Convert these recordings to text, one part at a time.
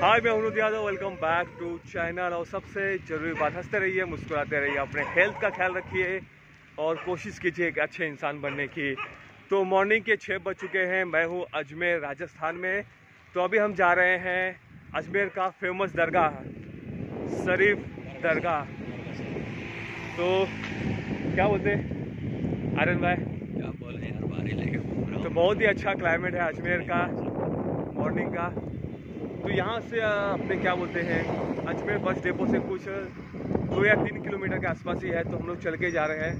हाय मैं अनुद Yadav. Welcome back to channel और सबसे ज़रूरी बात हँसते रहिए मुस्कुराते रहिए अपने हेल्थ का ख्याल रखिए और कोशिश कीजिए एक अच्छे इंसान बनने की। तो मॉर्निंग के छः बज चुके हैं। मैं हूँ अजमेर राजस्थान में। तो अभी हम जा रहे हैं अजमेर का फ़ेमस दरगाह शरीफ दरगाह। तो क्या बोलते हैं? आर्यन भाई? क्या बोल रहे हैं। तो बहुत ही अच्छा क्लाइमेट है अजमेर का मॉर्निंग का। तो यहाँ से अपने क्या बोलते हैं, अजमेर बस डेपो से कुछ दो या तीन किलोमीटर के आसपास ही है तो हम लोग चल के जा रहे हैं।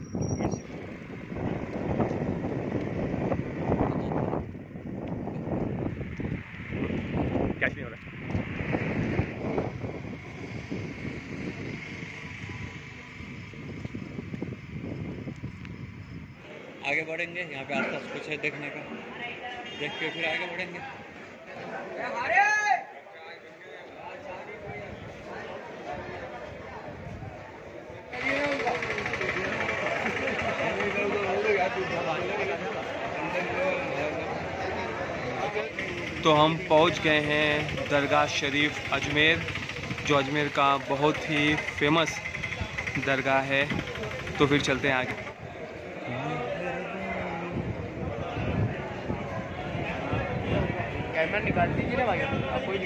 आगे बढ़ेंगे, यहाँ पे आसपास कुछ है देखने का। देख के फिर आगे बढ़ेंगे। तो हम पहुँच गए हैं दरगाह शरीफ अजमेर जो अजमेर का बहुत ही फ़ेमस दरगाह है। तो फिर चलते हैं आगे। कैमरा निकाल दीजिए ना भाई। कोई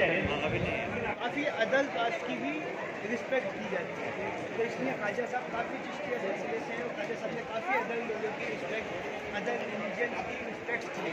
काफ़ी अदल कास्ट की भी रिस्पेक्ट की जाती है। तो इसलिए साहब काफ़ी चिश्तिया सिलसिले से हैं साहब ने काफ़ी अदल लोगों की रिस्पेक्ट अदर रिलीजन की रिस्पेक्ट की।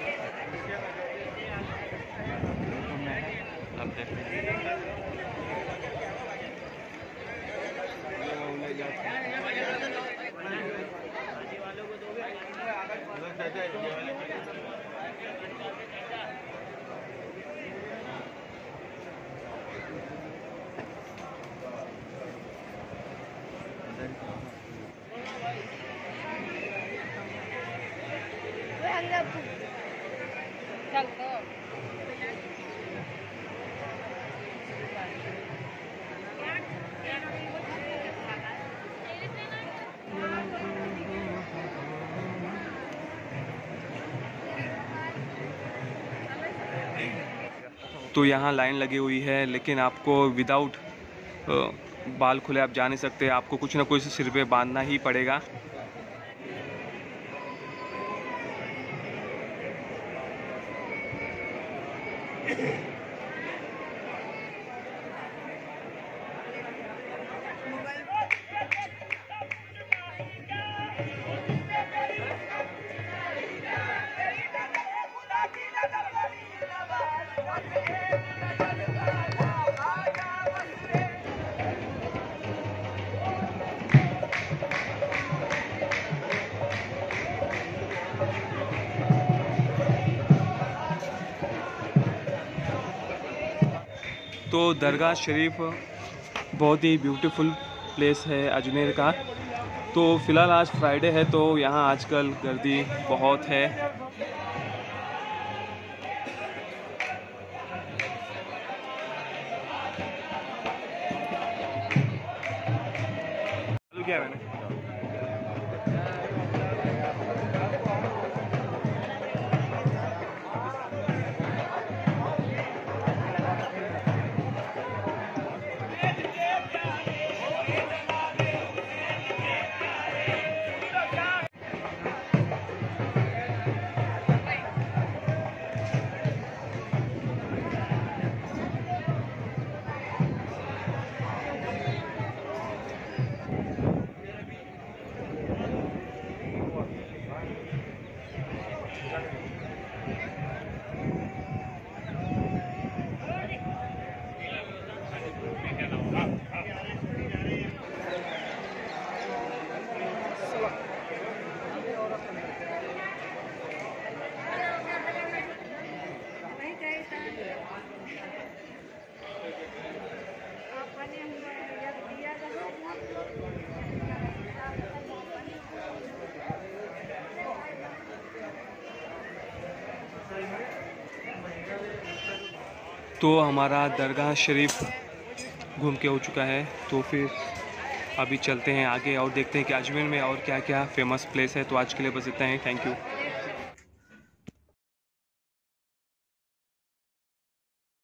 अब देखते तो यहाँ लाइन लगी हुई है, लेकिन आपको विदाउट बाल खुले आप जा नहीं सकते। आपको कुछ ना कुछ सिर पे बांधना ही पड़ेगा। तो दरगाह शरीफ बहुत ही ब्यूटीफुल प्लेस है अजमेर का। तो फ़िलहाल आज फ्राइडे है तो यहाँ आजकल गर्दी बहुत है। किया मैंने। तो हमारा दरगाह शरीफ घूम के हो चुका है। तो फिर अभी चलते हैं आगे और देखते हैं कि अजमेर में और क्या क्या फ़ेमस प्लेस है। तो आज के लिए बस इतना ही। Thank you